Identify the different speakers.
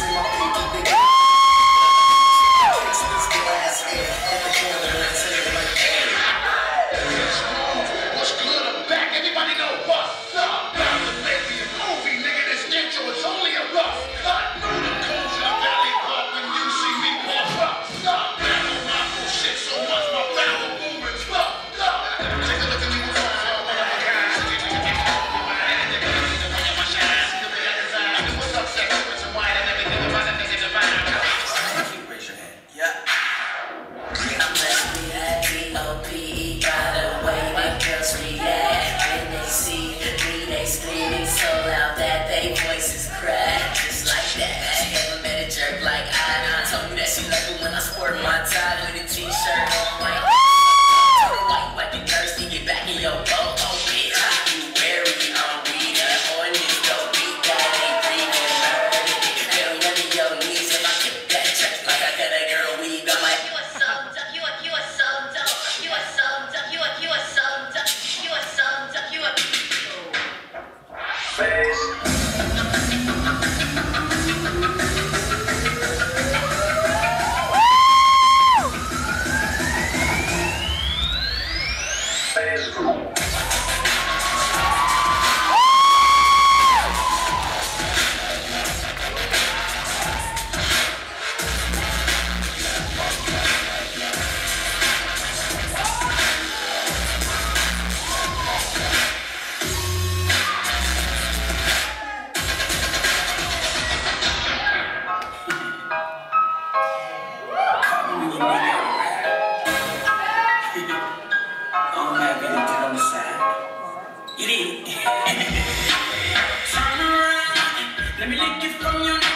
Speaker 1: Yes.
Speaker 2: is
Speaker 3: Let me lick it from your neck.